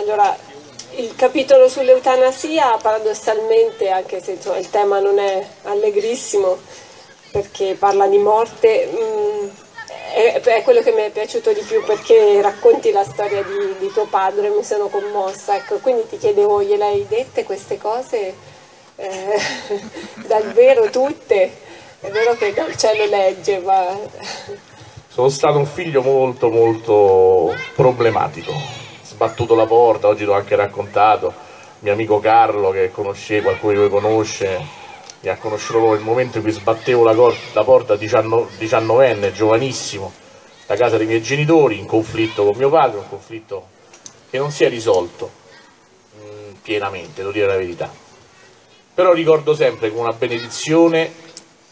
allora, il capitolo sull'eutanasia paradossalmente, anche se insomma, il tema non è allegrissimo, perché parla di morte, mh, mm, è, è, quello che mi è piaciuto di più perché racconti la storia di, di tuo padre, mi sono commossa, ecco, quindi ti chiedevo, gliel'hai dette queste cose? Eh, dal vero tutte? È vero che dal cielo legge, ma... Sono stato un figlio molto molto problematico, sbattuto la porta, oggi l'ho anche raccontato, mio amico Carlo che conosce, qualcuno di voi conosce, mi ha conosciuto nel momento in cui sbattevo la, la porta 19enne, giovanissimo, da casa dei miei genitori, in conflitto con mio padre, un conflitto che non si è risolto mh, mm, pienamente, devo dire la verità. Però ricordo sempre con una benedizione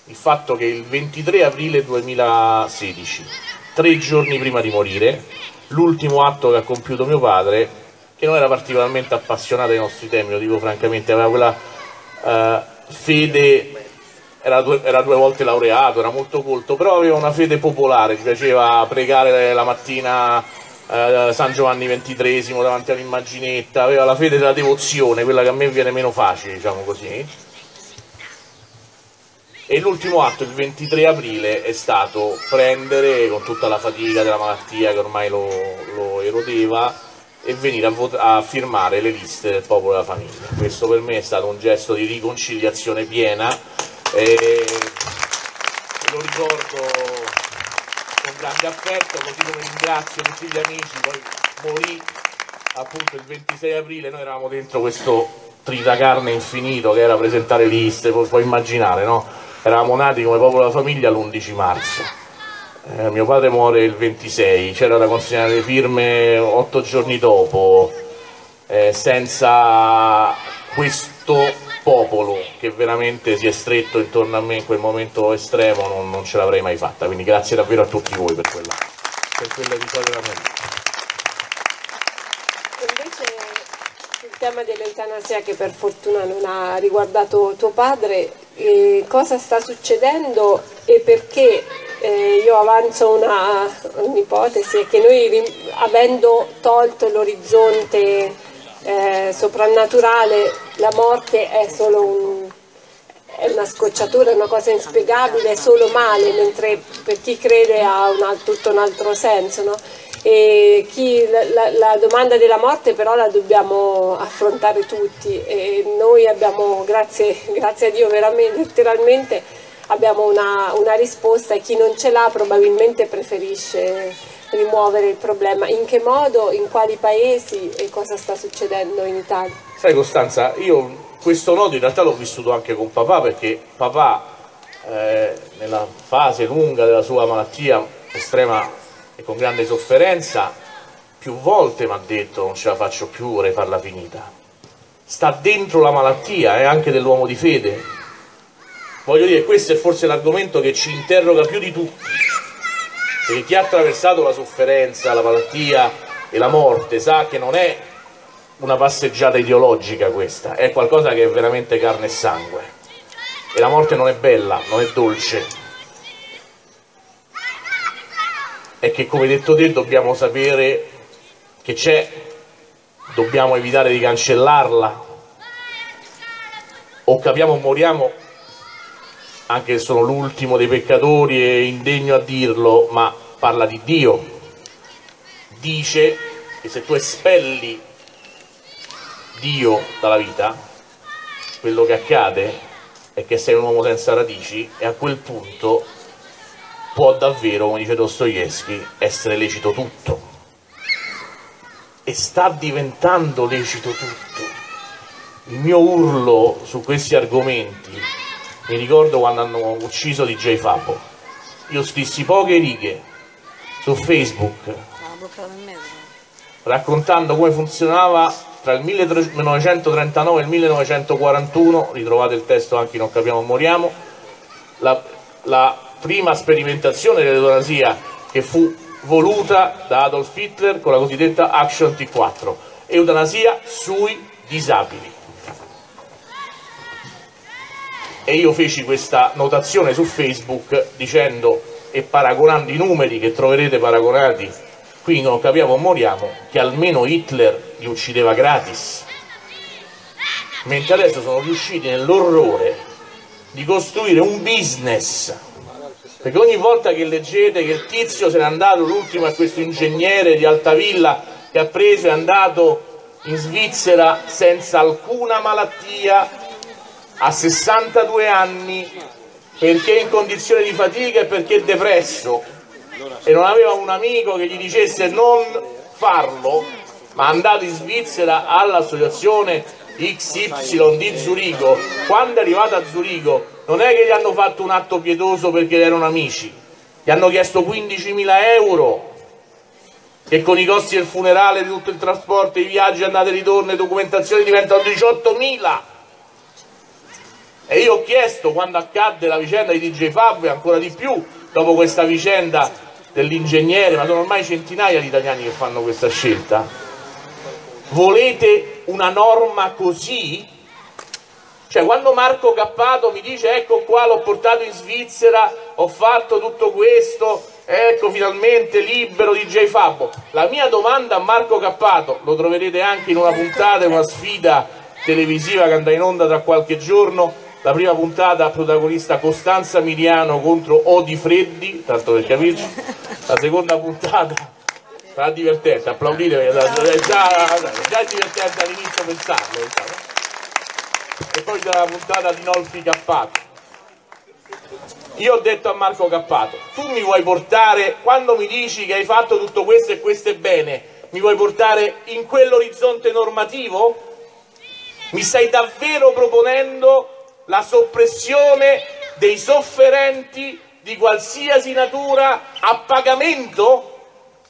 il fatto che il 23 aprile 2016, tre giorni prima di morire, l'ultimo atto che ha compiuto mio padre, che non era particolarmente appassionato ai nostri temi, lo dico francamente, aveva quella uh, fede, era due, era due, volte laureato, era molto colto, però aveva una fede popolare, gli piaceva pregare la mattina uh, San Giovanni XXIII davanti all'immaginetta, aveva la fede della devozione, quella che a me viene meno facile, diciamo così e l'ultimo atto il 23 aprile è stato prendere con tutta la fatica della malattia che ormai lo, lo erodeva e venire a, a, firmare le liste del popolo della famiglia. Questo per me è stato un gesto di riconciliazione piena e lo ricordo con grande affetto, così come ringrazio tutti gli amici, poi morì appunto il 26 aprile, noi eravamo dentro questo tritacarne infinito che era presentare liste, puoi immaginare, no? Eravamo nati come popolo della famiglia l'11 marzo. Eh, mio padre muore il 26, c'era da consegnare le firme otto giorni dopo, eh, senza questo popolo che veramente si è stretto intorno a me in quel momento estremo non, non ce l'avrei mai fatta, quindi grazie davvero a tutti voi per, quella, per quell'episodio della mia vita. Il tema dell'eutanasia che per fortuna non ha riguardato tuo padre, eh, cosa sta succedendo e perché eh, io avanzo un'ipotesi, che noi avendo tolto l'orizzonte eh, soprannaturale, la morte è solo un, è una scocciatura, è una cosa inspiegabile, è solo male, mentre per chi crede ha un, tutto un altro senso. No? Chi, la, la, domanda della morte però la dobbiamo affrontare tutti e noi abbiamo, grazie, grazie a Dio veramente, letteralmente, abbiamo una, una risposta e chi non ce l'ha probabilmente preferisce rimuovere il problema. In che modo, in quali paesi e cosa sta succedendo in Italia? Sai Costanza, io questo nodo in realtà l'ho vissuto anche con papà perché papà eh, nella fase lunga della sua malattia estrema e con grande sofferenza, più volte mi ha detto non ce la faccio più, vorrei farla finita. Sta dentro la malattia, è eh, anche dell'uomo di fede. Voglio dire, questo è forse l'argomento che ci interroga più di tutti, perché chi ha attraversato la sofferenza, la malattia e la morte sa che non è una passeggiata ideologica questa, è qualcosa che è veramente carne e sangue. E la morte non è bella, non è dolce, è che come detto te dobbiamo sapere che c'è, dobbiamo evitare di cancellarla o capiamo o moriamo anche se sono l'ultimo dei peccatori e indegno a dirlo, ma parla di Dio. Dice che se tu espelli Dio dalla vita, quello che accade è che sei un uomo senza radici e a quel punto può davvero, come dice Dostoevsky, essere lecito tutto. E sta diventando lecito tutto. Il mio urlo su questi argomenti, mi ricordo quando hanno ucciso DJ Fabo, io scrissi poche righe su Facebook raccontando come funzionava tra il 1939 e il 1941, ritrovate il testo anche in Non capiamo moriamo, la, la prima sperimentazione dell'eutanasia che fu voluta da Adolf Hitler con la cosiddetta Action T4, eutanasia sui disabili. E io feci questa notazione su Facebook dicendo e paragonando i numeri che troverete paragonati Quindi non capiamo, moriamo, che almeno Hitler li uccideva gratis. Mentre adesso sono riusciti nell'orrore di costruire un business. Perché ogni volta che leggete che il tizio se n'è andato, l'ultimo è questo ingegnere di Altavilla che ha preso e è andato in Svizzera senza alcuna malattia, a 62 anni, perché in condizione di fatica e perché depresso e non aveva un amico che gli dicesse non farlo, ma andato in Svizzera all'associazione XY di Zurigo, quando è arrivato a Zurigo non è che gli hanno fatto un atto pietoso perché erano amici, gli hanno chiesto 15.000 euro che con i costi del funerale, di tutto il trasporto, i viaggi, andate e ritorno, documentazioni diventano 18.000 e io ho chiesto quando accadde la vicenda di DJ Fabio ancora di più dopo questa vicenda dell'ingegnere, ma sono ormai centinaia di italiani che fanno questa scelta. Volete una norma così? Cioè quando Marco Cappato mi dice ecco qua l'ho portato in Svizzera, ho fatto tutto questo, ecco finalmente libero DJ Fabio. La mia domanda a Marco Cappato, lo troverete anche in una puntata, in una sfida televisiva che andrà in onda tra qualche giorno, la prima puntata protagonista Costanza Miliano contro Odi Freddi, tanto per capirci, la seconda puntata sarà divertente, applaudite perché è già, già divertente all'inizio pensarlo, pensate. e poi c'è la puntata di Nolfi Cappato. Io ho detto a Marco Cappato, tu mi vuoi portare, quando mi dici che hai fatto tutto questo e questo è bene, mi vuoi portare in quell'orizzonte normativo? Mi stai davvero proponendo la soppressione dei sofferenti di qualsiasi natura a pagamento?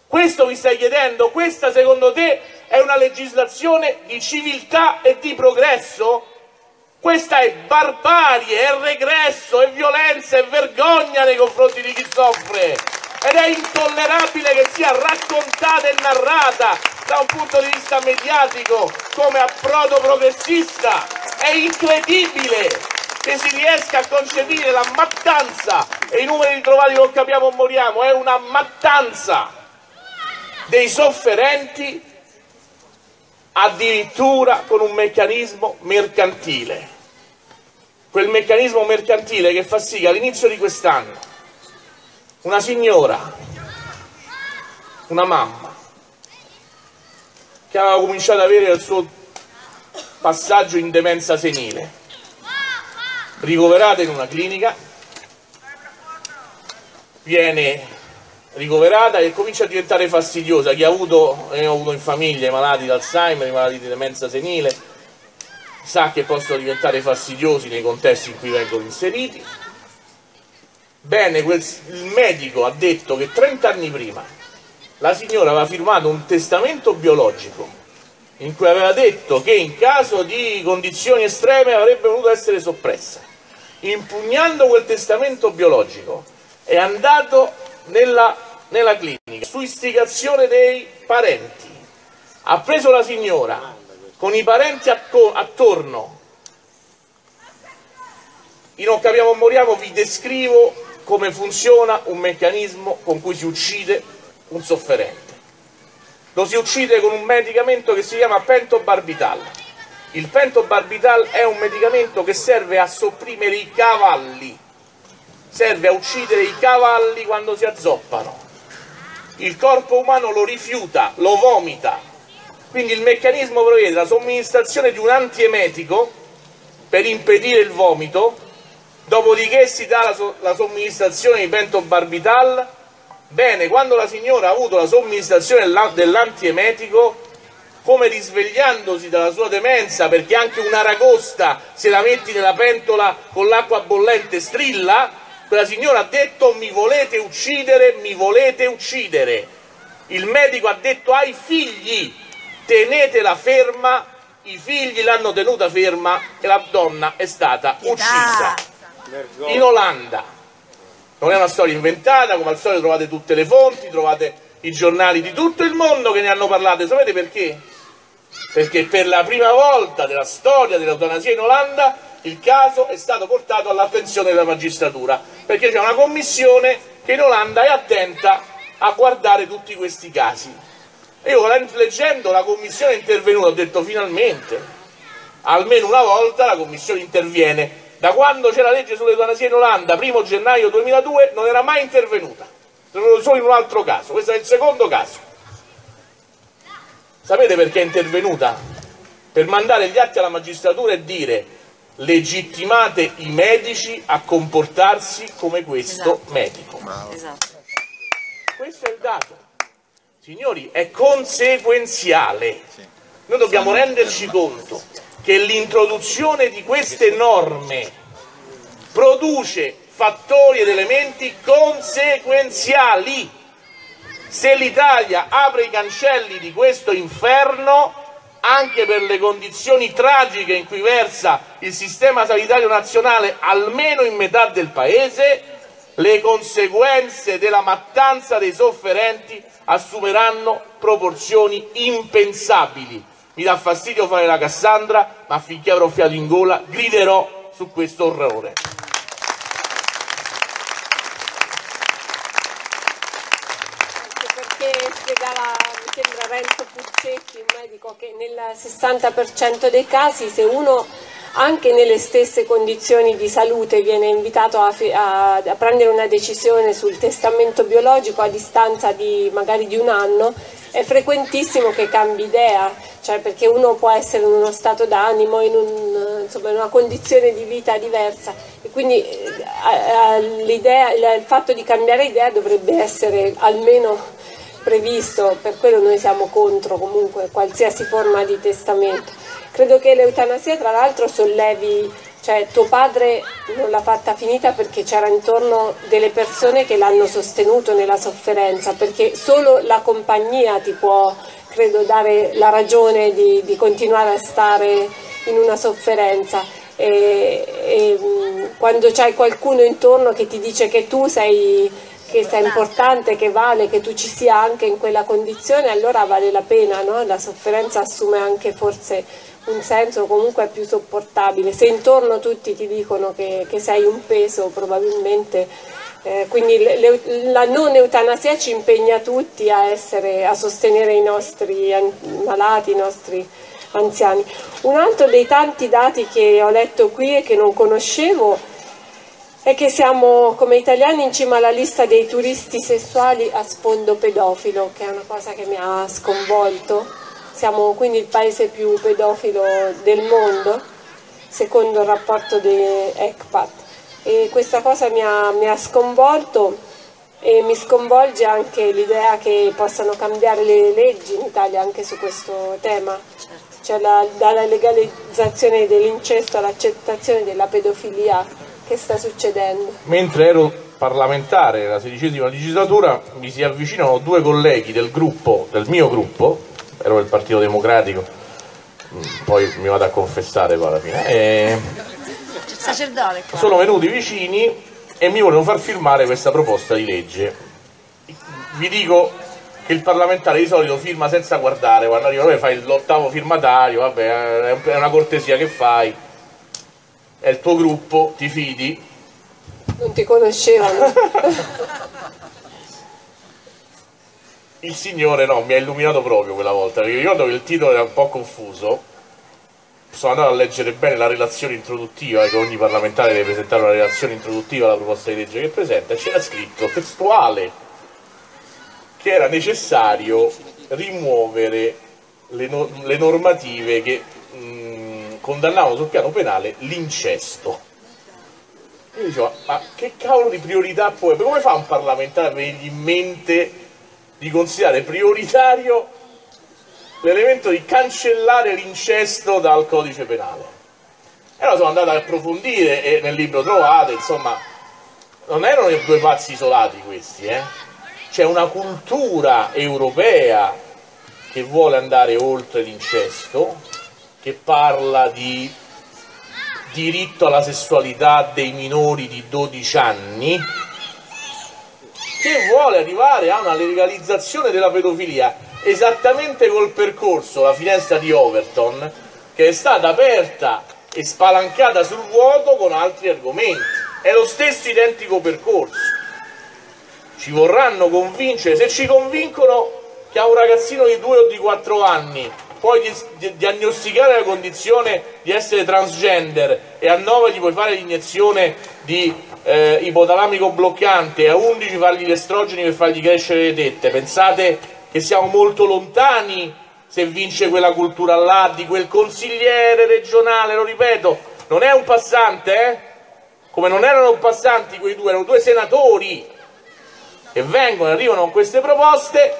Questo vi stai chiedendo? Questa secondo te è una legislazione di civiltà e di progresso? Questa è barbarie, è regresso, è violenza, è vergogna nei confronti di chi soffre. Ed è intollerabile che sia raccontata e narrata da un punto di vista mediatico come approdo progressista. È incredibile che si riesca a concepire la mattanza e i numeri ritrovati non capiamo o moriamo, è una mattanza dei sofferenti addirittura con un meccanismo mercantile. Quel meccanismo mercantile che fa sì che all'inizio di quest'anno una signora, una mamma, che aveva cominciato ad avere il suo passaggio in demenza senile, ricoverata in una clinica, viene ricoverata e comincia a diventare fastidiosa. Chi ha avuto, eh, ho avuto in famiglia i malati di Alzheimer, i malati di demenza senile, sa che possono diventare fastidiosi nei contesti in cui vengono inseriti. Bene, quel, il medico ha detto che 30 anni prima la signora aveva firmato un testamento biologico in cui aveva detto che in caso di condizioni estreme avrebbe voluto essere soppressa. Impugnando quel testamento biologico è andato nella, nella clinica su istigazione dei parenti. Ha preso la signora con i parenti attorno. Io non capiamo moriamo, vi descrivo come funziona un meccanismo con cui si uccide un sofferente. Lo si uccide con un medicamento che si chiama pentobarbital. Il pentobarbital è un medicamento che serve a sopprimere i cavalli, serve a uccidere i cavalli quando si azzoppano. Il corpo umano lo rifiuta, lo vomita. Quindi il meccanismo prevede la somministrazione di un antiemetico per impedire il vomito, dopodiché si dà la, so la somministrazione di pentobarbital. Bene, quando la signora ha avuto la somministrazione dell'antiemetico, come risvegliandosi dalla sua demenza, perché anche un'aragosta se la metti nella pentola con l'acqua bollente strilla, quella signora ha detto mi volete uccidere, mi volete uccidere. Il medico ha detto ai figli tenetela ferma, i figli l'hanno tenuta ferma e la donna è stata uccisa. In Olanda. Non è una storia inventata, come al solito trovate tutte le fonti, trovate i giornali di tutto il mondo che ne hanno parlato. Sapete perché? Perché per la prima volta della storia dell'eutanasia in Olanda il caso è stato portato all'attenzione della magistratura, perché c'è una commissione che in Olanda è attenta a guardare tutti questi casi. Io leggendo la commissione intervenuta ho detto finalmente, almeno una volta la commissione interviene. Da quando c'è la legge sull'eutanasia in Olanda, primo gennaio 2002, non era mai intervenuta, solo in un altro caso, questo è il secondo caso. Sapete perché è intervenuta? Per mandare gli atti alla magistratura e dire legittimate i medici a comportarsi come questo esatto. medico. Esatto. Questo è il dato. Signori, è conseguenziale. Noi dobbiamo renderci conto che l'introduzione di queste norme produce fattori ed elementi conseguenziali se l'Italia apre i cancelli di questo inferno, anche per le condizioni tragiche in cui versa il sistema sanitario nazionale, almeno in metà del Paese, le conseguenze della mattanza dei sofferenti assumeranno proporzioni impensabili. Mi dà fastidio fare la Cassandra, ma finché avrò fiato in gola griderò su questo orrore. Renzo Puccetti, un medico, che nel 60% dei casi se uno anche nelle stesse condizioni di salute viene invitato a, a, a, prendere una decisione sul testamento biologico a distanza di magari di un anno, è frequentissimo che cambi idea, cioè perché uno può essere in uno stato d'animo, in, un, insomma, in una condizione di vita diversa e quindi eh, il fatto di cambiare idea dovrebbe essere almeno previsto, per quello noi siamo contro comunque qualsiasi forma di testamento. Credo che l'eutanasia tra l'altro sollevi, cioè tuo padre non l'ha fatta finita perché c'era intorno delle persone che l'hanno sostenuto nella sofferenza, perché solo la compagnia ti può, credo, dare la ragione di, di continuare a stare in una sofferenza. E, e, quando c'hai qualcuno intorno che ti dice che tu sei che sia importante, che vale che tu ci sia anche in quella condizione, allora vale la pena, no? la sofferenza assume anche forse un senso comunque più sopportabile. Se intorno tutti ti dicono che, che sei un peso, probabilmente eh, quindi le, la non eutanasia ci impegna tutti a, essere, a sostenere i nostri malati, i nostri anziani. Un altro dei tanti dati che ho letto qui e che non conoscevo è che siamo come italiani in cima alla lista dei turisti sessuali a sfondo pedofilo, che è una cosa che mi ha sconvolto. Siamo quindi il paese più pedofilo del mondo, secondo il rapporto di ECPAT. E questa cosa mi ha, mi ha sconvolto e mi sconvolge anche l'idea che possano cambiare le leggi in Italia anche su questo tema, cioè la, dalla legalizzazione dell'incesto all'accettazione della pedofilia che sta succedendo? Mentre ero parlamentare nella sedicesima legislatura mi si avvicinano due colleghi del gruppo, del mio gruppo, ero del Partito Democratico, mm, poi mi vado a confessare poi alla fine, e sono venuti vicini e mi volevano far firmare questa proposta di legge. Vi dico che il parlamentare di solito firma senza guardare, quando arriva lui fai l'ottavo firmatario, vabbè, è una cortesia che fai è il tuo gruppo, ti fidi? Non ti conoscevano. il signore no, mi ha illuminato proprio quella volta, perché ricordo che il titolo era un po' confuso. Sono andato a leggere bene la relazione introduttiva, che ogni parlamentare deve presentare una relazione introduttiva alla proposta di legge che presenta, c'era scritto testuale che era necessario rimuovere le, no le normative che condannavano sul piano penale l'incesto. Io dicevo, ma che cavolo di priorità avere? Come fa un parlamentare a venirgli in mente di considerare prioritario l'elemento di cancellare l'incesto dal codice penale? E allora sono andato ad approfondire e nel libro trovate, insomma, non erano due pazzi isolati questi, eh? C'è una cultura europea che vuole andare oltre l'incesto, che parla di diritto alla sessualità dei minori di 12 anni, che vuole arrivare a una legalizzazione della pedofilia esattamente col percorso, la finestra di Overton, che è stata aperta e spalancata sul vuoto con altri argomenti. È lo stesso identico percorso. ci vorranno convincere, se ci convincono che a un ragazzino di 2 o di 4 anni puoi di, di, diagnosticare la condizione di essere transgender e a 9 gli puoi fare l'iniezione di eh, ipotalamico bloccante a 11 fargli gli estrogeni per fargli crescere le tette, pensate che siamo molto lontani se vince quella cultura là di quel consigliere regionale, lo ripeto, non è un passante, eh? come non erano passanti quei due, erano due senatori che vengono arrivano con queste proposte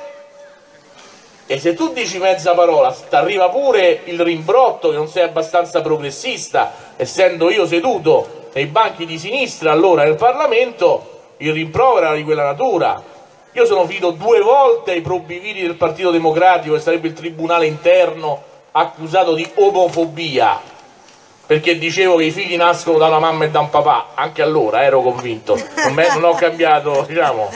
e se tu dici mezza parola arriva pure il rimbrotto che non sei abbastanza progressista essendo io seduto nei banchi di sinistra allora nel Parlamento il rimprovero era di quella natura. Io sono finito due volte ai probiviri del Partito Democratico che sarebbe il tribunale interno accusato di omofobia perché dicevo che i figli nascono da una mamma e da un papà. Anche allora ero convinto. Non, me, non ho cambiato diciamo.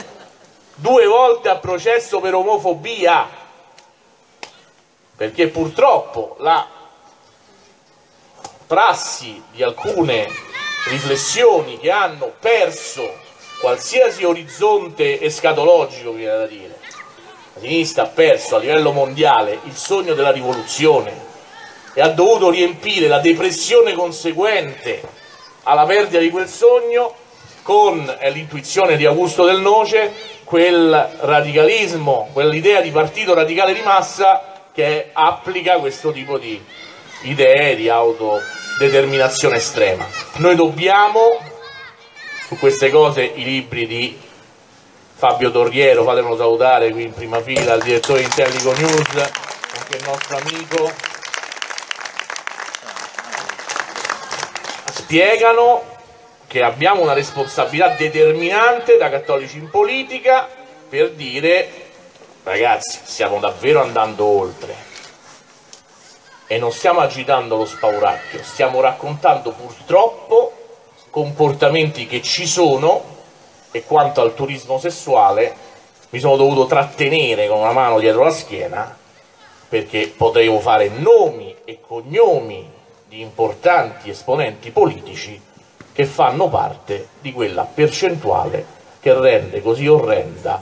Due volte a processo per omofobia. Perché purtroppo la prassi di alcune riflessioni che hanno perso qualsiasi orizzonte escatologico, viene da dire, la sinistra ha perso a livello mondiale il sogno della rivoluzione e ha dovuto riempire la depressione conseguente alla perdita di quel sogno con l'intuizione di Augusto del Noce, quel radicalismo, quell'idea di partito radicale di massa che applica questo tipo di idee di autodeterminazione estrema. Noi dobbiamo, su queste cose, i libri di Fabio Torriero, fatemelo salutare qui in prima fila, il direttore di Intellico News, anche il nostro amico, spiegano che abbiamo una responsabilità determinante da cattolici in politica per dire Ragazzi, stiamo davvero andando oltre e non stiamo agitando lo spauracchio, stiamo raccontando purtroppo comportamenti che ci sono e quanto al turismo sessuale mi sono dovuto trattenere con una mano dietro la schiena perché potevo fare nomi e cognomi di importanti esponenti politici che fanno parte di quella percentuale che rende così orrenda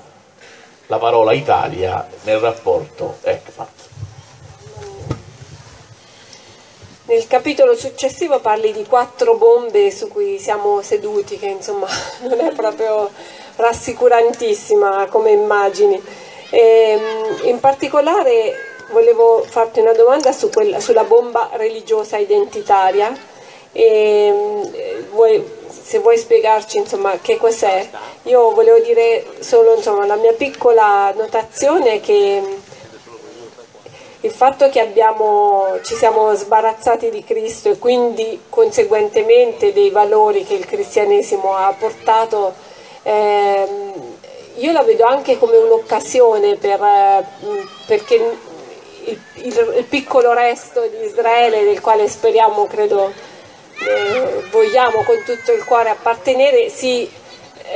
la parola Italia nel rapporto ECPAT. Nel capitolo successivo parli di quattro bombe su cui siamo seduti, che insomma non è proprio rassicurantissima come immagini. E, ehm, in particolare volevo farti una domanda su quella, sulla bomba religiosa identitaria. E, ehm, vuoi, se vuoi spiegarci insomma, che cos'è. Io volevo dire solo insomma, la mia piccola notazione che il fatto che abbiamo, ci siamo sbarazzati di Cristo e quindi conseguentemente dei valori che il cristianesimo ha portato, ehm, io la vedo anche come un'occasione per, perché il, il, il piccolo resto di Israele, del quale speriamo, credo, eh, vogliamo con tutto il cuore appartenere si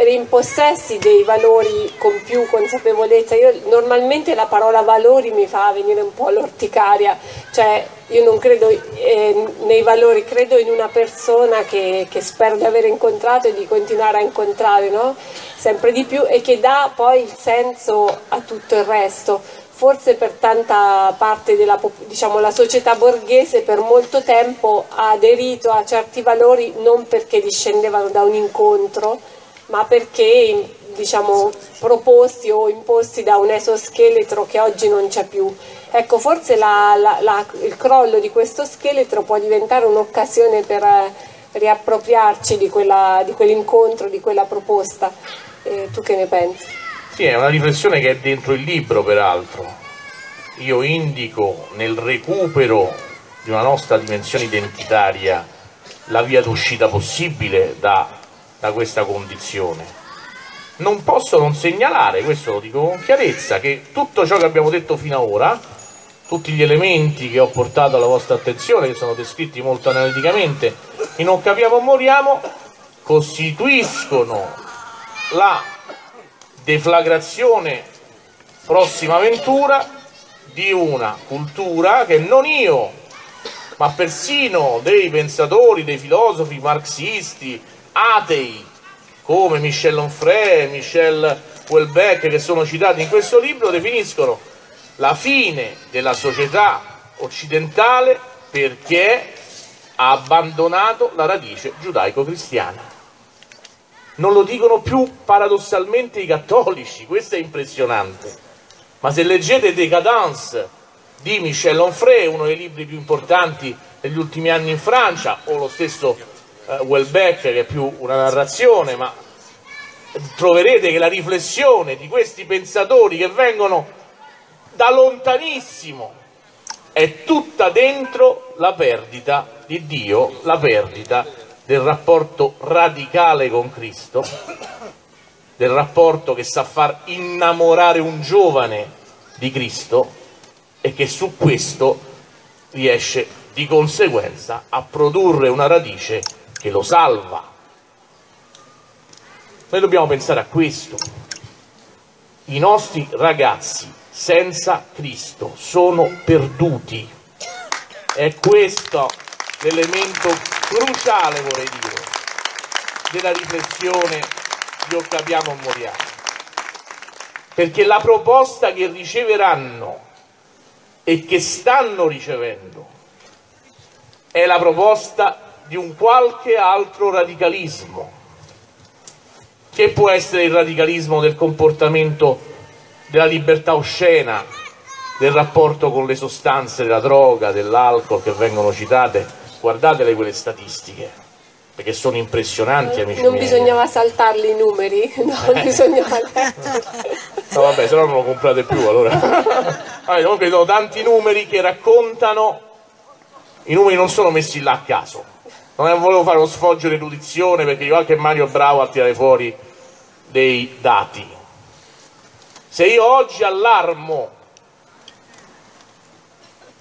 rimpossessi dei valori con più consapevolezza. Io normalmente la parola valori mi fa venire un po' l'orticaria, cioè io non credo eh, nei valori, credo in una persona che, che, spero di aver incontrato e di continuare a incontrare, no? sempre di più e che dà poi il senso a tutto il resto forse per tanta parte della diciamo, la società borghese per molto tempo ha aderito a certi valori non perché discendevano da un incontro, ma perché diciamo, proposti o imposti da un esoscheletro che oggi non c'è più. Ecco, forse la, la, la, il crollo di questo scheletro può diventare un'occasione per eh, riappropriarci di, quella, di quell'incontro, di quella proposta. Eh, tu che ne pensi? Sì, è una riflessione che è dentro il libro peraltro. Io indico nel recupero di una nostra dimensione identitaria la via d'uscita possibile da, da questa condizione. Non posso non segnalare, questo lo dico con chiarezza, che tutto ciò che abbiamo detto fino ad ora, tutti gli elementi che ho portato alla vostra attenzione, che sono descritti molto analiticamente in Non capiamo moriamo, costituiscono la deflagrazione prossima avventura di una cultura che non io, ma persino dei pensatori, dei filosofi marxisti, atei, come Michel Onfray, Michel Welbeck che sono citati in questo libro definiscono la fine della società occidentale perché ha abbandonato la radice giudaico-cristiana. Non lo dicono più paradossalmente i cattolici, questo è impressionante. Ma se leggete Décadence di Michel Onfray, uno dei libri più importanti negli ultimi anni in Francia, o lo stesso eh, Welbeck che è più una narrazione, ma troverete che la riflessione di questi pensatori che vengono da lontanissimo è tutta dentro la perdita di Dio, la perdita del rapporto radicale con Cristo, del rapporto che sa far innamorare un giovane di Cristo e che su questo riesce di conseguenza a produrre una radice che lo salva. Noi dobbiamo pensare a questo. I nostri ragazzi senza Cristo sono perduti. È questo l'elemento cruciale, vorrei dire, della riflessione di Ottaviano Moriano. Perché la proposta che riceveranno e che stanno ricevendo è la proposta di un qualche altro radicalismo, che può essere il radicalismo del comportamento della libertà oscena, del rapporto con le sostanze della droga, dell'alcol che vengono citate, guardatele quelle statistiche, perché sono impressionanti, amici Non miei. bisognava saltarli i numeri, no, bisognava No, vabbè, se no non lo comprate più, allora. Vabbè, comunque ci sono tanti numeri che raccontano, i numeri non sono messi là a caso. Non volevo fare lo sfoggio di erudizione perché io anche Mario bravo a tirare fuori dei dati. Se io oggi allarmo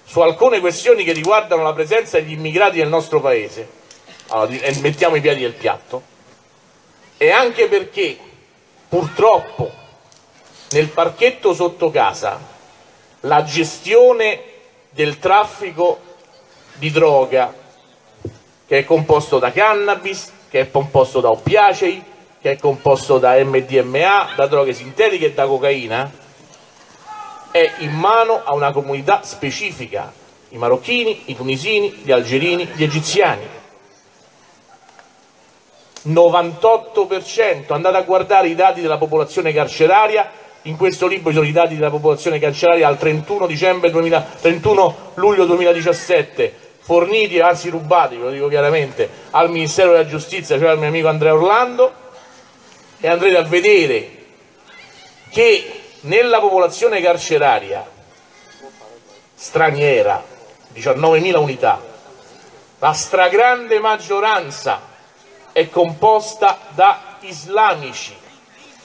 su alcune questioni che riguardano la presenza degli immigrati nel nostro paese, allora, e mettiamo i piedi nel piatto, è anche perché purtroppo nel parchetto sotto casa la gestione del traffico di droga che è composto da cannabis, che è composto da oppiacei, che è composto da MDMA, da droghe sintetiche e da cocaina, è in mano a una comunità specifica, i marocchini, i tunisini, gli algerini, gli egiziani. 98%, andate a guardare i dati della popolazione carceraria, in questo libro ci sono i dati della popolazione carceraria al 31, dicembre 2000, 31 luglio 2017, forniti, anzi rubati, ve lo dico chiaramente, al Ministero della Giustizia, cioè al mio amico Andrea Orlando, e andrete a vedere che nella popolazione carceraria straniera, 19.000 unità, la stragrande maggioranza è composta da islamici.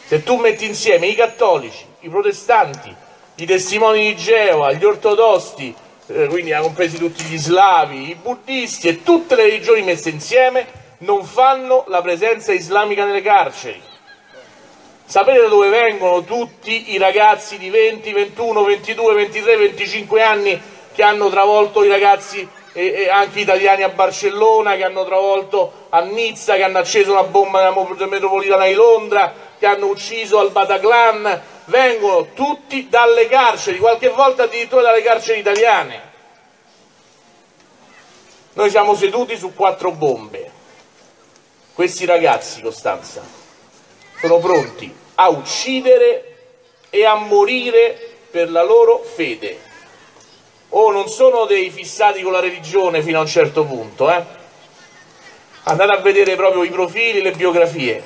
Se tu metti insieme i cattolici, i protestanti, i testimoni di Geova, gli ortodossi, eh, quindi ha compresi tutti gli slavi, i buddisti e tutte le religioni messe insieme, non fanno la presenza islamica nelle carceri. Sapete da dove vengono tutti i ragazzi di 20, 21, 22, 23, 25 anni che hanno travolto i ragazzi e, e anche italiani a Barcellona, che hanno travolto a Nizza, che hanno acceso una bomba nella metropolitana di Londra, che hanno ucciso al Bataclan? Vengono tutti dalle carceri, qualche volta addirittura dalle carceri italiane. Noi siamo seduti su quattro bombe. Questi ragazzi, Costanza, sono pronti a uccidere e a morire per la loro fede. O non sono dei fissati con la religione fino a un certo punto, eh? Andate a vedere proprio i profili, le biografie.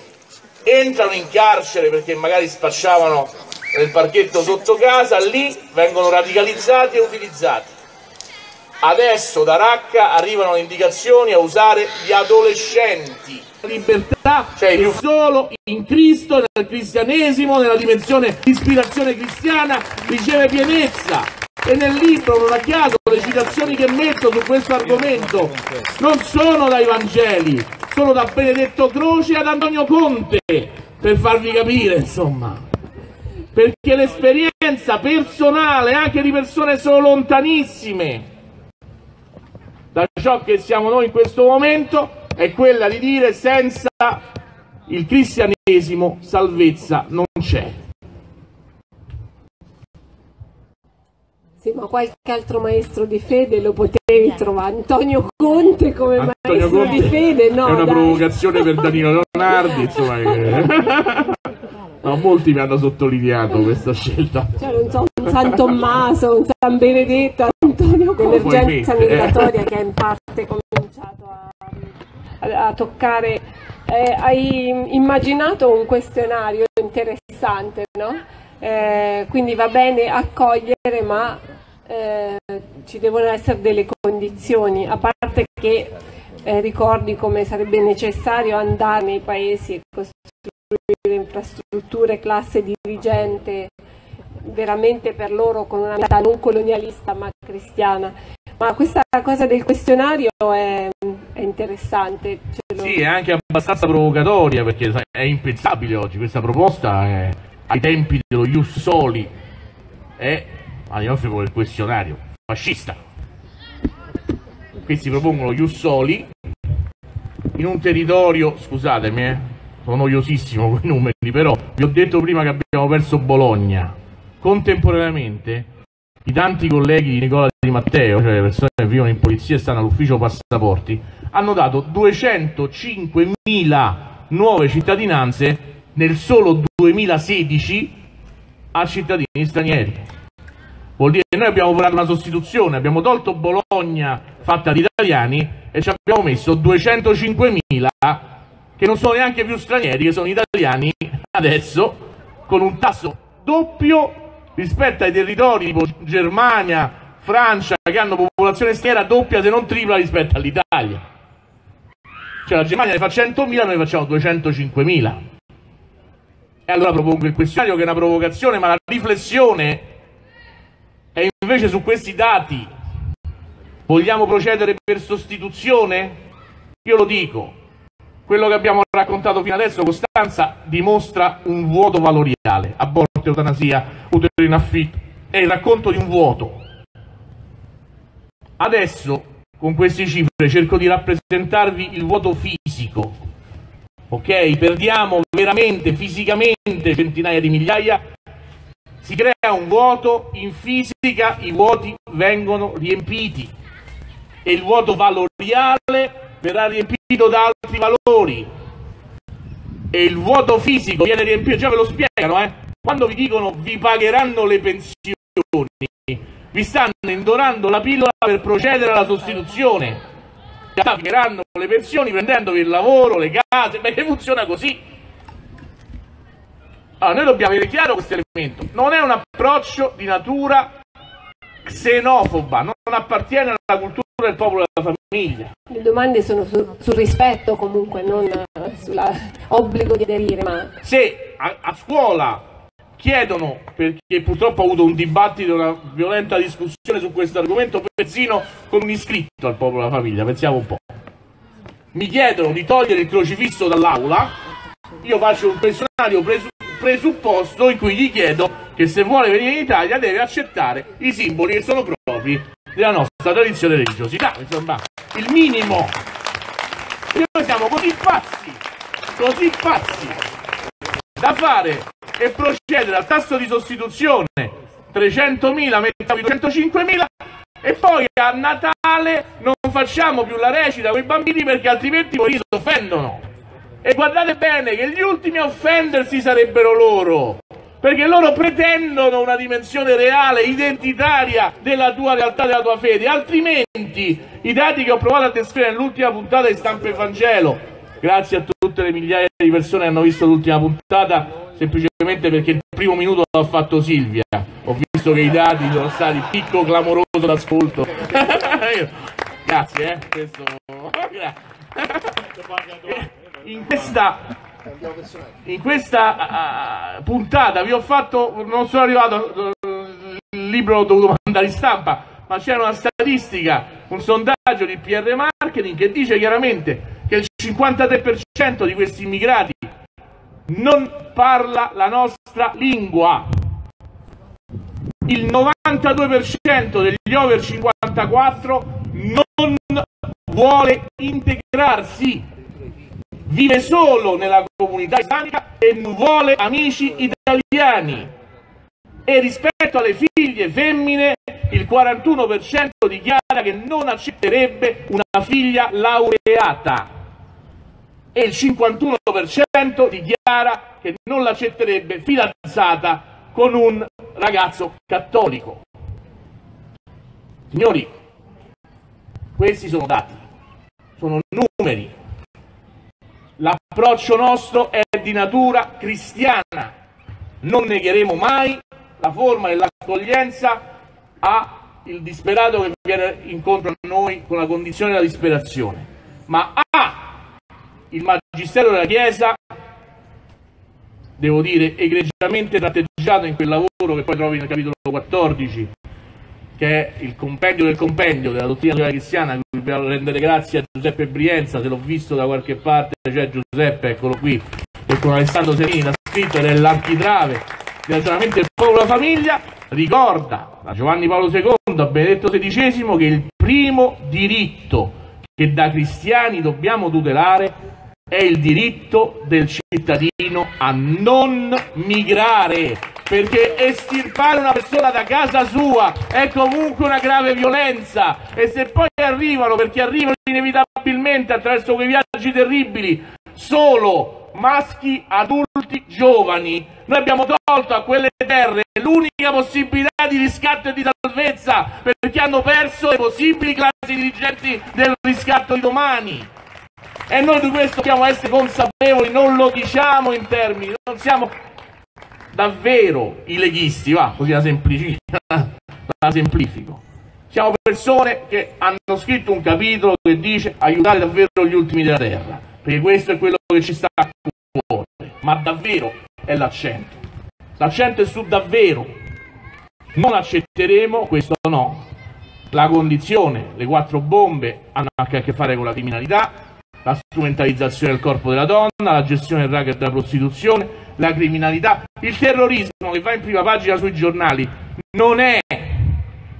Entrano in carcere perché magari spacciavano nel parchetto sotto casa, lì vengono radicalizzati e utilizzati. Adesso da Raqqa arrivano le indicazioni a usare gli adolescenti. Libertà, cioè più solo in Cristo, nel cristianesimo, nella dimensione di ispirazione cristiana, riceve pienezza. E nel libro, non a caso, le citazioni che metto su questo argomento non sono dai Vangeli, sono da Benedetto Croce e ad Antonio Conte, per farvi capire, insomma perché l'esperienza personale anche di persone solo lontanissime da ciò che siamo noi in questo momento è quella di dire senza il cristianesimo salvezza non c'è. Sì, ma qualche altro maestro di fede lo potevi trovare. Antonio Conte come Antonio maestro Conte di fede, no? È una dai. provocazione per Danilo Leonardi, insomma. Che... No, molti mi hanno sottolineato questa scelta. Cioè, non so, un San Tommaso, un San Benedetto, Antonio Conte. L'emergenza migratoria che è in parte cominciato a, a, a toccare. Eh, hai immaginato un questionario interessante, no? Eh, quindi va bene accogliere, ma eh, ci devono essere delle condizioni, a parte che eh, ricordi come sarebbe necessario andare nei paesi e costruire infrastrutture, classe dirigente veramente per loro con una metà non colonialista ma cristiana. Ma questa cosa del questionario è, è interessante. Sì, è anche abbastanza provocatoria perché è impensabile oggi questa proposta. È ai tempi dello Ius Soli è alle nostre con il questionario fascista. Questi propongono Ius Soli in un territorio, scusatemi, eh, sono noiosissimo con i numeri, però vi ho detto prima che abbiamo perso Bologna. Contemporaneamente i tanti colleghi di Nicola Di Matteo, cioè le persone che vivono in polizia e stanno all'ufficio passaporti, hanno dato 205.000 nuove cittadinanze nel solo 2016 a cittadini stranieri. Vuol dire che noi abbiamo operato una sostituzione, abbiamo tolto Bologna fatta di italiani e ci abbiamo messo 205.000 che non sono neanche più stranieri, che sono italiani adesso con un tasso doppio rispetto ai territori tipo Germania, Francia che hanno popolazione straniera doppia se non tripla rispetto all'Italia. Cioè la Germania ne fa 100.000, noi facciamo 205.000. E allora propongo il questionario che è una provocazione, ma la riflessione è invece su questi dati. Vogliamo procedere per sostituzione? Io lo dico, quello che abbiamo raccontato fino adesso, Costanza, dimostra un vuoto valoriale. Aborto, eutanasia, utero in affitto, è il racconto di un vuoto. Adesso, con queste cifre, cerco di rappresentarvi il vuoto fisico ok? Perdiamo veramente, fisicamente centinaia di migliaia, si crea un vuoto, in fisica i vuoti vengono riempiti e il vuoto valoriale verrà riempito da altri valori e il vuoto fisico viene riempito, già ve lo spiegano, eh? quando vi dicono vi pagheranno le pensioni, vi stanno indorando la pillola per procedere alla sostituzione pagheranno le pensioni prendendovi il lavoro, le case, perché funziona così. Allora, noi dobbiamo avere chiaro questo elemento. Non è un approccio di natura xenofoba, non appartiene alla cultura del popolo della famiglia. Le domande sono sul, sul rispetto comunque, non sull'obbligo di aderire. Ma... Se a, a scuola chiedono, perché purtroppo ho avuto un dibattito, una violenta discussione su questo argomento, persino con un iscritto al popolo della famiglia, pensiamo un po'. Mi chiedono di togliere il crocifisso dall'aula, io faccio un questionario presu presupposto in cui gli chiedo che se vuole venire in Italia deve accettare i simboli che sono propri della nostra tradizione religiosità, insomma, il minimo. Noi siamo così pazzi, così pazzi da fare e procedere al tasso di sostituzione 300.000 mettiamo 205.000 e poi a Natale non facciamo più la recita con i bambini perché altrimenti poi si offendono. E guardate bene che gli ultimi a offendersi sarebbero loro perché loro pretendono una dimensione reale, identitaria della tua realtà, della tua fede, altrimenti i dati che ho provato a descrivere nell'ultima puntata di Stampa e Vangelo, grazie a tutte le migliaia di persone che hanno visto l'ultima puntata, semplicemente perché il primo minuto l'ha fatto Silvia. Ho visto che i dati sono stati picco clamoroso d'ascolto. Grazie, eh. Questo... In questa, in questa uh, puntata vi ho fatto, non sono arrivato, il libro l'ho dovuto mandare in stampa, ma c'era una statistica, un sondaggio di PR Marketing che dice chiaramente 53% di questi immigrati non parla la nostra lingua. Il 92% degli over 54 non vuole integrarsi, vive solo nella comunità islamica e non vuole amici italiani. e rispetto alle figlie femmine il 41% dichiara che non accetterebbe una figlia laureata e il 51% dichiara che non l'accetterebbe fidanzata con un ragazzo cattolico. Signori, questi sono dati, sono numeri. L'approccio nostro è di natura cristiana. Non negheremo mai la forma dell'accoglienza al disperato che viene incontro a noi con la condizione della disperazione, ma a il Magistero della Chiesa, devo dire, egregiamente tratteggiato in quel lavoro che poi trovi nel capitolo 14, che è il compendio del compendio della dottrina cristiana, cui dobbiamo rendere grazie a Giuseppe Brienza, se l'ho visto da qualche parte, c'è Giuseppe, eccolo qui, e con Alessandro Serini l'ha scritto ed è l'architrave del ragionamento del popolo della famiglia, ricorda a Giovanni Paolo II, a Benedetto XVI, che il primo diritto che da cristiani dobbiamo tutelare è il diritto del cittadino a non migrare, perché estirpare una persona da casa sua è comunque una grave violenza e se poi arrivano, perché arrivano inevitabilmente attraverso quei viaggi terribili, solo maschi adulti giovani, noi abbiamo tolto a quelle terre l'unica possibilità di riscatto e di salvezza perché hanno perso le possibili classi dirigenti del riscatto di domani. E noi di questo dobbiamo essere consapevoli, non lo diciamo in termini, non siamo davvero i leghisti, va, così la, la semplifico. Siamo persone che hanno scritto un capitolo che dice aiutare davvero gli ultimi della terra, perché questo è quello che ci sta a cuore, ma davvero è l'accento. L'accento è su davvero. Non accetteremo, questo no, la condizione, le quattro bombe hanno a che fare con la criminalità, la strumentalizzazione del corpo della donna, la gestione del racket della prostituzione, la criminalità, il terrorismo che va in prima pagina sui giornali non è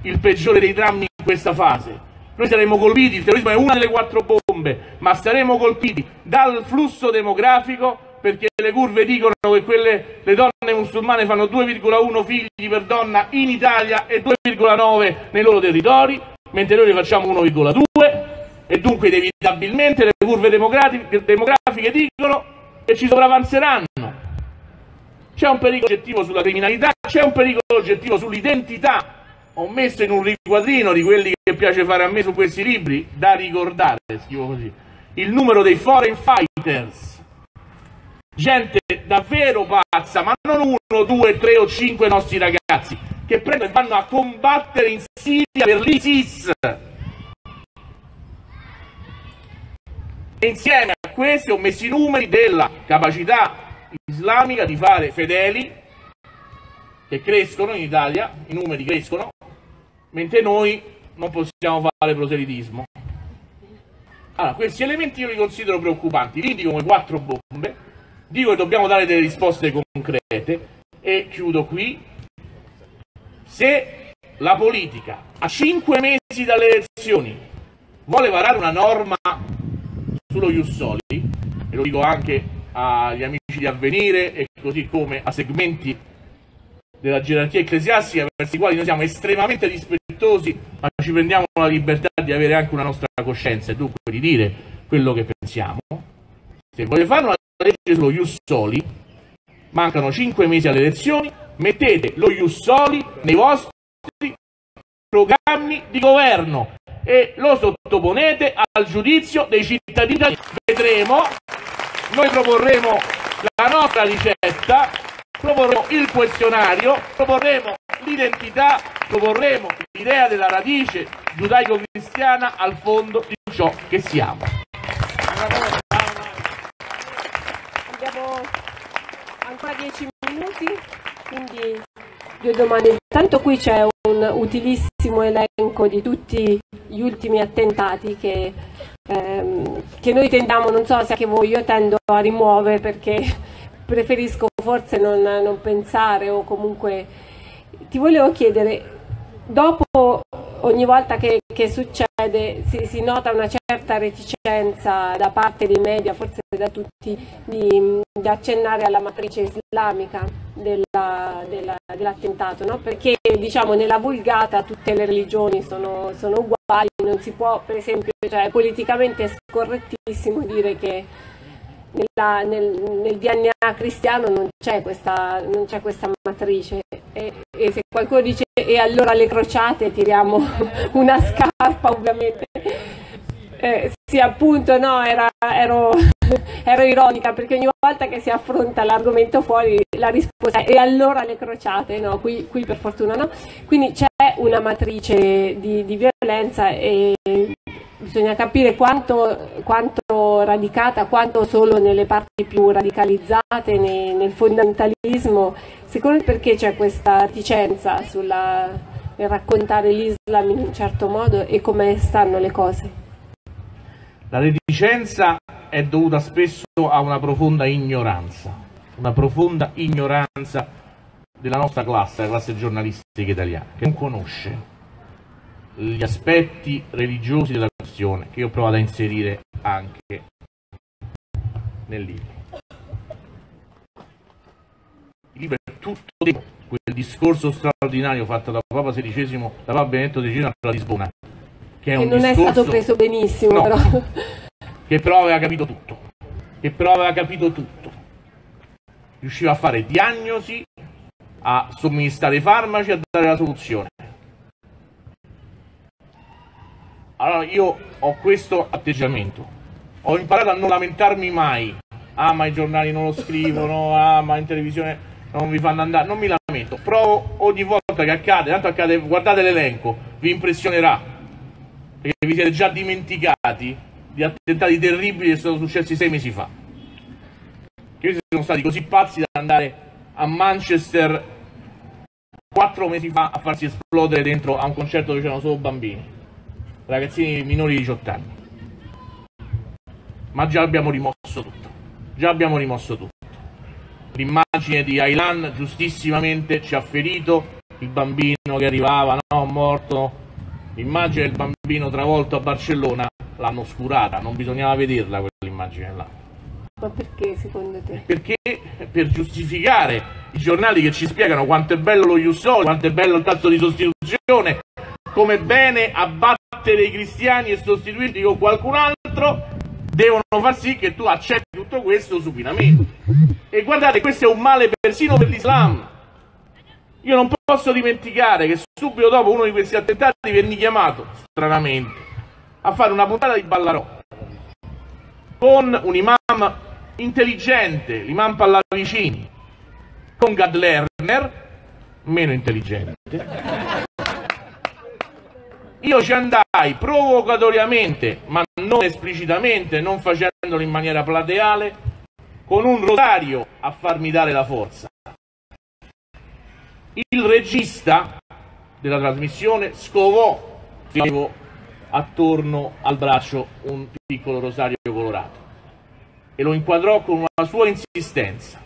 il peggiore dei drammi in questa fase. Noi saremo colpiti, il terrorismo è una delle quattro bombe, ma saremo colpiti dal flusso demografico perché le curve dicono che quelle, le donne musulmane fanno 2,1 figli per donna in Italia e 2,9 nei loro territori, mentre noi ne facciamo 1,2 e dunque inevitabilmente le curve demografiche dicono che ci sopravanzeranno. C'è un pericolo oggettivo sulla criminalità, c'è un pericolo oggettivo sull'identità. Ho messo in un riquadrino di quelli che piace fare a me su questi libri, da ricordare, scrivo così, il numero dei foreign fighters. Gente davvero pazza, ma non uno, due, tre o cinque nostri ragazzi, che prendono e vanno a combattere in Siria per l'ISIS E insieme a questi ho messo i numeri della capacità islamica di fare fedeli che crescono in Italia, i numeri crescono, mentre noi non possiamo fare proselitismo. Allora, questi elementi io li considero preoccupanti, li indico come quattro bombe, dico che dobbiamo dare delle risposte concrete e chiudo qui. Se la politica a cinque mesi dalle elezioni vuole varare una norma sullo Jussoli, e lo dico anche agli amici di Avvenire e così come a segmenti della gerarchia ecclesiastica verso i quali noi siamo estremamente rispettosi, ma ci prendiamo la libertà di avere anche una nostra coscienza e dunque di dire quello che pensiamo. Se volete fare una legge sullo Jussoli, mancano cinque mesi alle elezioni, mettete lo Jussoli nei vostri programmi di governo e lo sottoponete al giudizio dei cittadini. Vedremo, noi proporremo la nostra ricetta, proporremo il questionario, proporremo l'identità, proporremo l'idea della radice giudaico-cristiana al fondo di ciò che siamo. Abbiamo ancora dieci minuti, quindi due domande. Intanto qui c'è un utilissimo elenco di tutti gli ultimi attentati che, ehm, che noi tendiamo, non so se anche voi, io tendo a rimuovere perché preferisco forse non, non pensare o comunque ti volevo chiedere, dopo ogni volta che, che succede si, si, nota una certa reticenza da parte dei media, forse da tutti, di, di accennare alla matrice islamica della, della, dell'attentato, no? perché diciamo, nella vulgata tutte le religioni sono, sono uguali, non si può per esempio, cioè, politicamente è scorrettissimo dire che nella, nel, nel, DNA cristiano non c'è questa, non c'è questa matrice. E, e, se qualcuno dice e allora le crociate? tiriamo una scarpa ovviamente. Eh, sì appunto no era, ero, ero, ironica perché ogni volta che si affronta l'argomento fuori la risposta è e allora le crociate no qui, qui per fortuna no quindi c'è una matrice di, di violenza e bisogna capire quanto, quanto, radicata, quanto solo nelle parti più radicalizzate, nei, nel fondamentalismo, secondo me perché c'è questa reticenza sulla, nel raccontare l'Islam in un certo modo e come stanno le cose? La reticenza è dovuta spesso a una profonda ignoranza, una profonda ignoranza della nostra classe, la classe giornalistica italiana, che non conosce gli aspetti religiosi della questione che io ho provato a inserire anche nel libro. Il libro è tutto dentro quel discorso straordinario fatto da Papa XVI, da Papa Benedetto XVI a Lisbona, che, è che non discorso, è stato preso benissimo, no, però. che però aveva capito tutto, che però aveva capito tutto. Riusciva a fare diagnosi, a somministrare farmaci, a dare la soluzione. Allora io ho questo atteggiamento. Ho imparato a non lamentarmi mai. Ah, ma i giornali non lo scrivono, ah, ma in televisione non vi fanno andare. Non mi lamento. Provo ogni volta che accade, tanto accade, guardate l'elenco, vi impressionerà. Perché vi siete già dimenticati di attentati terribili che sono successi sei mesi fa. Che sono stati così pazzi da andare a Manchester quattro mesi fa a farsi esplodere dentro a un concerto dove c'erano solo bambini ragazzini minori di 18 anni. Ma già abbiamo rimosso tutto. Già abbiamo rimosso tutto. L'immagine di Aylan giustissimamente ci ha ferito, il bambino che arrivava, no, morto. L'immagine del bambino travolto a Barcellona l'hanno oscurata, non bisognava vederla quell'immagine là. Ma perché secondo te? Perché per giustificare i giornali che ci spiegano quanto è bello lo Jussoli, quanto è bello il tasso di sostituzione, come bene abbattere i cristiani e sostituirli con qualcun altro, devono far sì che tu accetti tutto questo supinamente. E guardate, questo è un male persino per l'Islam. Io non posso dimenticare che subito dopo uno di questi attentati venni chiamato, stranamente, a fare una puntata di Ballarò. Con un imam intelligente, l'imam Pallavicini, con Gad Lerner, meno intelligente, io ci andai provocatoriamente, ma non esplicitamente, non facendolo in maniera plateale, con un rosario a farmi dare la forza. Il regista della trasmissione scovò attorno al braccio un piccolo rosario colorato e lo inquadrò con una sua insistenza.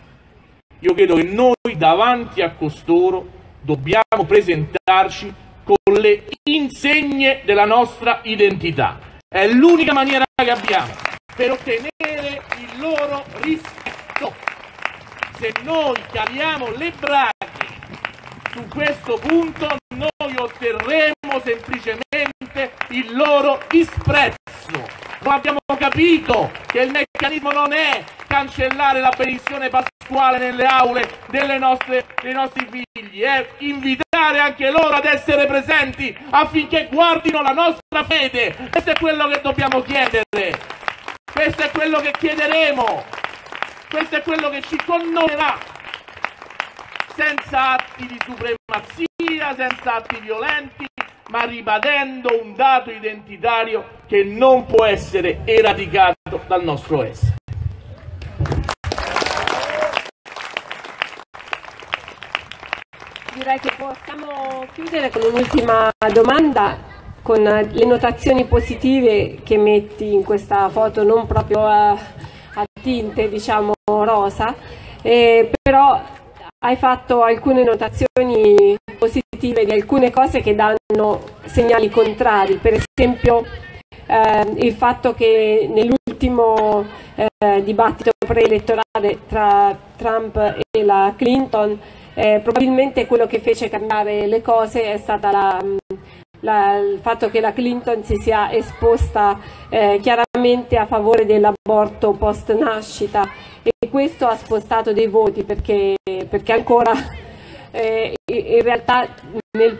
Io credo che noi davanti a costoro dobbiamo presentarci con le insegne della nostra identità. È l'unica maniera che abbiamo per ottenere il loro rispetto. Se noi caliamo le braghe su questo punto, noi otterremo semplicemente il loro disprezzo. Non abbiamo capito che il meccanismo non è cancellare la benedizione pasquale nelle aule nostre, dei nostri figli, è invitare anche loro ad essere presenti affinché guardino la nostra fede. Questo è quello che dobbiamo chiedere. Questo è quello che chiederemo. Questo è quello che ci connoverà. Senza atti di supremazia, senza atti violenti, ma ribadendo un dato identitario che non può essere eradicato dal nostro essere. Direi che possiamo chiudere con un'ultima domanda con le notazioni positive che metti in questa foto, non proprio a, a tinte, diciamo rosa, eh, però hai fatto alcune notazioni positive di alcune cose che danno segnali contrari, per esempio eh, il fatto che nell'ultimo eh, dibattito preelettorale tra Trump e la Clinton, eh, probabilmente quello che fece cambiare le cose è la, il fatto che la Clinton si sia esposta eh, chiaramente a favore dell'aborto post nascita e questo ha spostato dei voti perché, perché ancora eh, in realtà nel,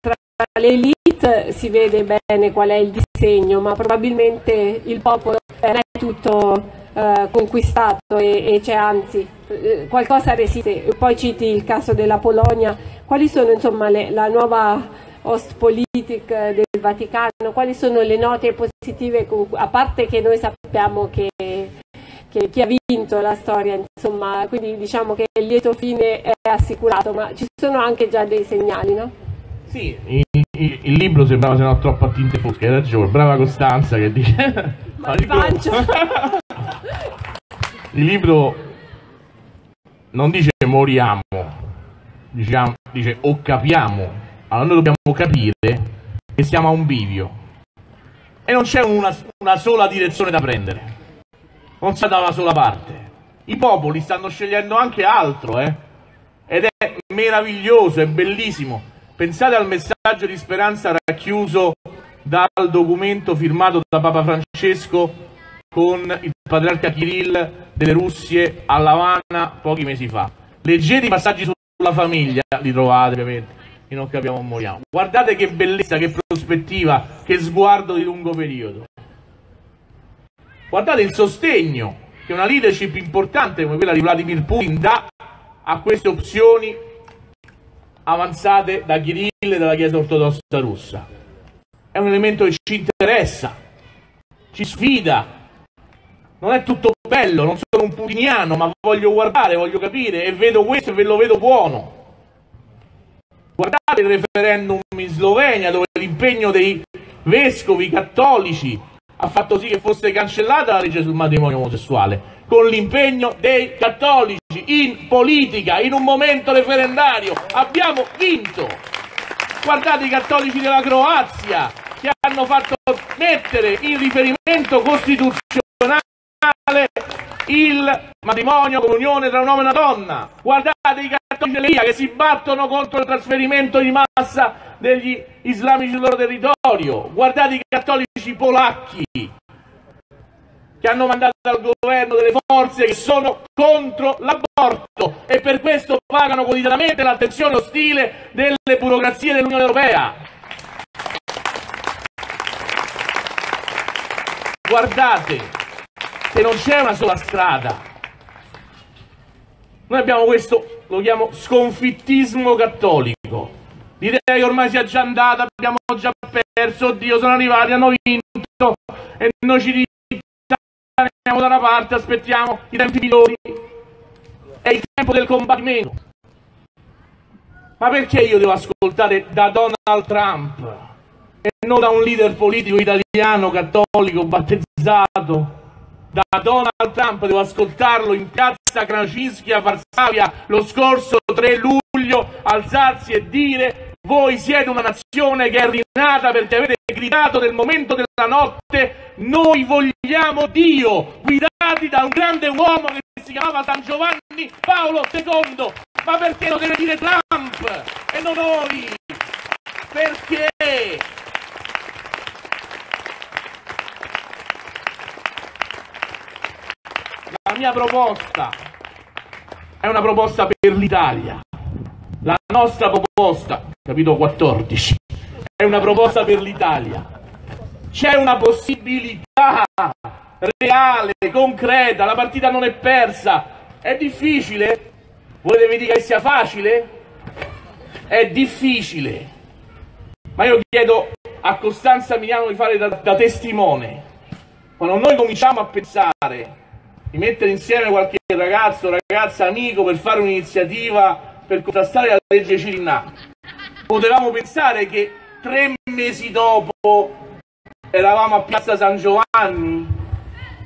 tra le elite si vede bene qual è il disegno, ma probabilmente il popolo non è tutto eh, conquistato e, e c'è anzi eh, qualcosa resiste. Poi citi il caso della Polonia, quali sono insomma le, la nuova Ostpolitik del Vaticano, quali sono le note positive, a parte che noi sappiamo che, che chi ha vinto la storia, insomma, quindi diciamo che il lieto fine è assicurato, ma ci sono anche già dei segnali, no? Sì, il, il, il libro sembrava se no troppo a tinte fosche, hai ragione, brava Costanza che dice... Ma il libro... il libro non dice moriamo, diciamo, dice o capiamo allora noi dobbiamo capire che siamo a un bivio e non c'è una, una sola direzione da prendere, non si da una sola parte. I popoli stanno scegliendo anche altro, eh? ed è meraviglioso, è bellissimo. Pensate al messaggio di speranza racchiuso dal documento firmato da Papa Francesco con il patriarca Kirill delle Russie a Lavana pochi mesi fa. Leggete i passaggi sulla famiglia, li trovate ovviamente e non capiamo moriamo. Guardate che bellezza, che prospettiva, che sguardo di lungo periodo. Guardate il sostegno che una leadership importante come quella di Vladimir Putin dà a queste opzioni avanzate da Kirill e dalla Chiesa ortodossa russa. È un elemento che ci interessa, ci sfida. Non è tutto bello, non sono un putiniano, ma voglio guardare, voglio capire e vedo questo e ve lo vedo buono. Guardate il referendum in Slovenia dove l'impegno dei vescovi cattolici ha fatto sì che fosse cancellata la legge sul matrimonio omosessuale, con l'impegno dei cattolici in politica, in un momento referendario. Abbiamo vinto! Guardate i cattolici della Croazia che hanno fatto mettere in riferimento costituzionale il matrimonio con unione tra un uomo e una donna. Guardate i cattolici che si battono contro il trasferimento di massa degli islamici sul loro territorio. Guardate i cattolici polacchi che hanno mandato al governo delle forze che sono contro l'aborto e per questo pagano quotidianamente l'attenzione ostile delle burocrazie dell'Unione Europea. Guardate che non c'è una sola strada. Noi abbiamo questo, lo chiamo sconfittismo cattolico. L'idea che ormai sia già andata, abbiamo già perso, oddio sono arrivati, hanno vinto e noi ci ritaniamo da una parte, aspettiamo i tempi migliori. È il tempo del combattimento. Ma perché io devo ascoltare da Donald Trump e non da un leader politico italiano cattolico battezzato da Donald Trump, devo ascoltarlo in piazza Krasinski a Varsavia lo scorso 3 luglio, alzarsi e dire voi siete una nazione che è rinata perché avete gridato nel momento della notte noi vogliamo Dio, guidati da un grande uomo che si chiamava San Giovanni Paolo II. Ma perché lo deve dire Trump e non noi? Perché? Mia proposta è una proposta per l'Italia. La nostra proposta, capito 14, è una proposta per l'Italia. C'è una possibilità reale, concreta, la partita non è persa. È difficile? Volete dica che sia facile? È difficile. Ma io chiedo a Costanza Miliano di fare da, da testimone. Quando noi cominciamo a pensare di mettere insieme qualche ragazzo, ragazza, amico per fare un'iniziativa per contrastare la legge Cirinà. Potevamo pensare che tre mesi dopo eravamo a Piazza San Giovanni.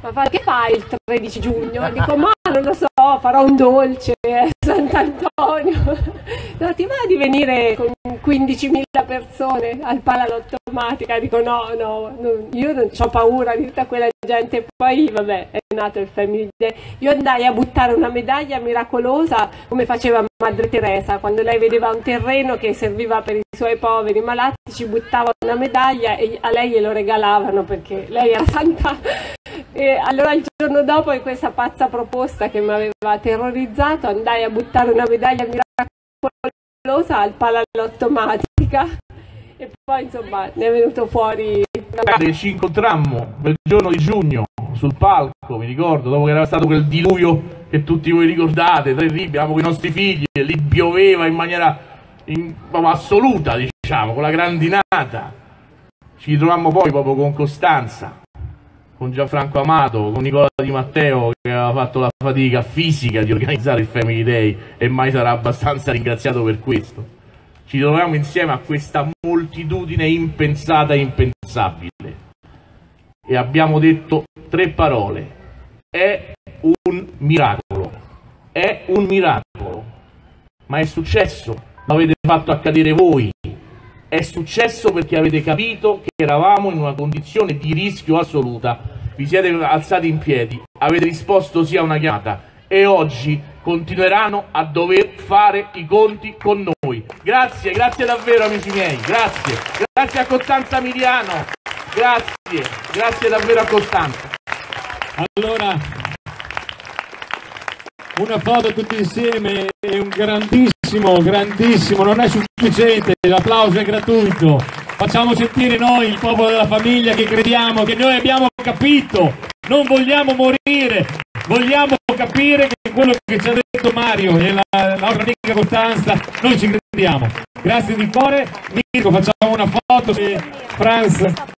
Ma che fai il 13 giugno? Dico, ma non lo so, farò un dolce a eh, Sant'Antonio. No, ti va di venire con 15.000 persone al Palalottomatica? Dico, no, no, no io non ho paura di tutta quella gente. Poi, vabbè, è nato il Family Day. Io andai a buttare una medaglia miracolosa come faceva Madre Teresa, quando lei vedeva un terreno che serviva per i suoi poveri malati, ci buttava una medaglia e a lei glielo regalavano perché lei era santa. E allora il giorno dopo, in questa pazza proposta che mi aveva terrorizzato, andai a buttare una medaglia miracolosa al palalottomatica e poi insomma ne è venuto fuori ci incontrammo quel giorno di giugno sul palco mi ricordo dopo che era stato quel diluvio che tutti voi ricordate terribile eravamo con i nostri figli e lì pioveva in maniera in, assoluta diciamo con la grandinata. Ci ritrovammo poi proprio con Costanza con Gianfranco Amato, con Nicola Di Matteo che aveva fatto la fatica fisica di organizzare il Family Day e mai sarà abbastanza ringraziato per questo ci troviamo insieme a questa moltitudine impensata e impensabile. E abbiamo detto tre parole. È un miracolo. È un miracolo. Ma è successo. Lo avete fatto accadere voi. È successo perché avete capito che eravamo in una condizione di rischio assoluta. Vi siete alzati in piedi, avete risposto sì a una chiamata e oggi continueranno a dover fare i conti con noi. Grazie, grazie davvero amici miei, grazie. Grazie a Costanza Miliano, grazie, grazie davvero a Costanza. Allora, una foto tutti insieme è un grandissimo, grandissimo, non è sufficiente, l'applauso è gratuito. Facciamo sentire noi, il popolo della famiglia, che crediamo, che noi abbiamo capito, non vogliamo morire, vogliamo capire che quello che ci ha detto Mario e la, nostra amica Costanza, noi ci crediamo. Grazie di cuore, Mirko, facciamo una foto, Franz